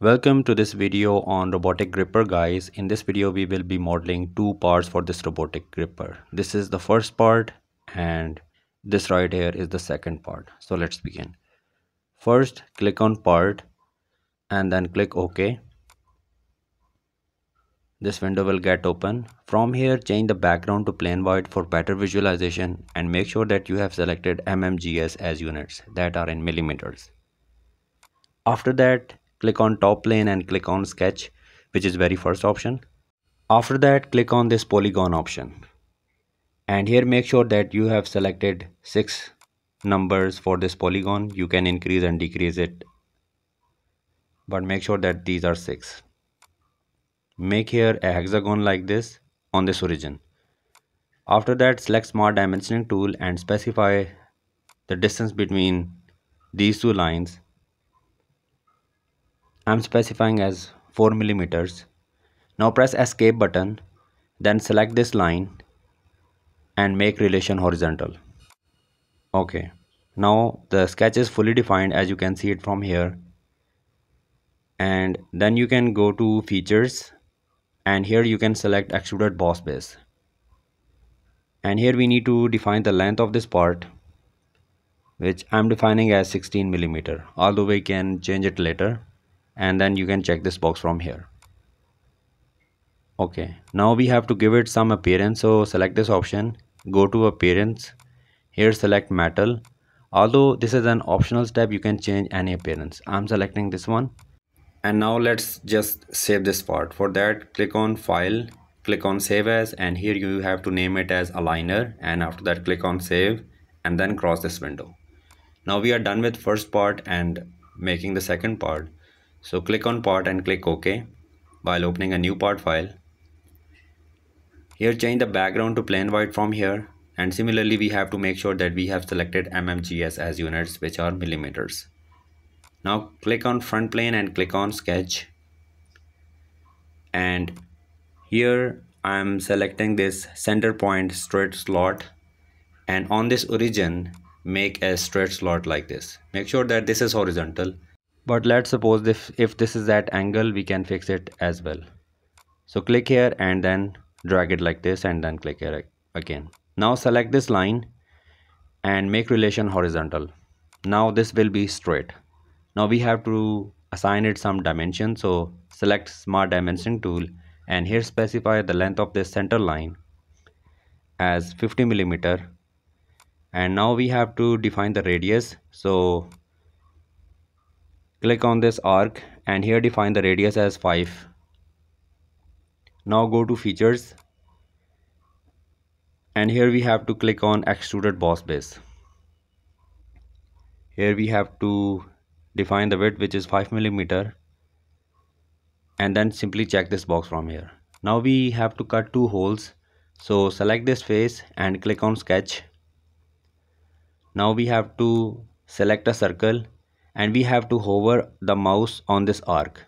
Welcome to this video on robotic gripper guys. In this video we will be modeling two parts for this robotic gripper. This is the first part and this right here is the second part. So let's begin. First click on part and then click OK. This window will get open. From here change the background to plain white for better visualization and make sure that you have selected mmgs as units that are in millimeters. After that click on top plane and click on sketch which is very first option. After that click on this polygon option. And here make sure that you have selected six numbers for this polygon. You can increase and decrease it. But make sure that these are six. Make here a hexagon like this on this origin. After that select smart dimensioning tool and specify the distance between these two lines I'm specifying as 4 millimeters. Now press escape button then select this line and make relation horizontal. Okay now the sketch is fully defined as you can see it from here and then you can go to features and here you can select extruded boss base and here we need to define the length of this part which I'm defining as 16 millimeter although we can change it later and then you can check this box from here. Okay now we have to give it some appearance. So select this option go to appearance. Here select metal. Although this is an optional step you can change any appearance. I'm selecting this one. And now let's just save this part. For that click on file click on save as and here you have to name it as aligner and after that click on save and then cross this window. Now we are done with first part and making the second part so click on part and click OK while opening a new part file. Here change the background to plain white from here and similarly we have to make sure that we have selected mmgs as units which are millimeters. Now click on front plane and click on sketch and here I'm selecting this center point straight slot and on this origin make a straight slot like this. Make sure that this is horizontal but let's suppose if, if this is that angle we can fix it as well. So click here and then drag it like this and then click here again. Now select this line and make relation horizontal. Now this will be straight. Now we have to assign it some dimension. So select smart dimension tool and here specify the length of this center line as 50 millimeter. And now we have to define the radius. So click on this arc and here define the radius as 5 now go to features. And here we have to click on extruded boss base. Here we have to define the width which is 5 millimeter. And then simply check this box from here. Now we have to cut two holes. So select this face and click on sketch. Now we have to select a circle and we have to hover the mouse on this arc.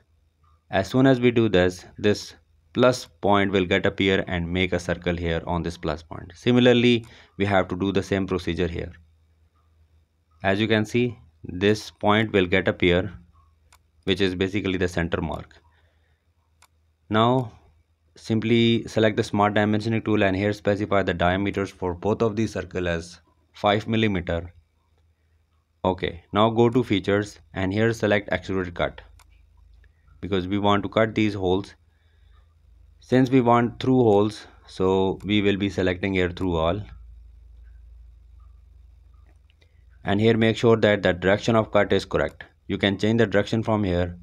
As soon as we do this this plus point will get appear and make a circle here on this plus point. Similarly we have to do the same procedure here. As you can see this point will get appear which is basically the center mark. Now simply select the smart dimensioning tool and here specify the diameters for both of these circle as 5 millimeter okay now go to features and here select extrude cut. Because we want to cut these holes. Since we want through holes so we will be selecting here through all. And here make sure that the direction of cut is correct. You can change the direction from here.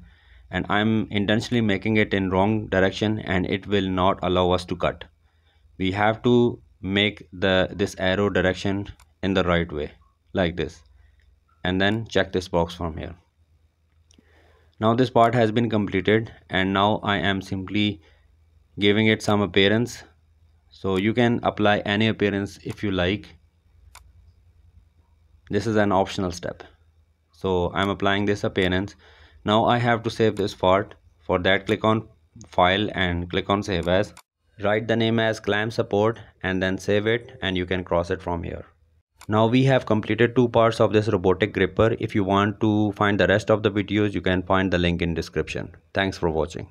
And I'm intentionally making it in wrong direction and it will not allow us to cut. We have to make the this arrow direction in the right way like this and then check this box from here. Now this part has been completed and now I am simply giving it some appearance. So you can apply any appearance if you like. This is an optional step. So I'm applying this appearance. Now I have to save this part. For that click on file and click on save as. Write the name as clamp support and then save it and you can cross it from here now we have completed two parts of this robotic gripper. If you want to find the rest of the videos you can find the link in description. Thanks for watching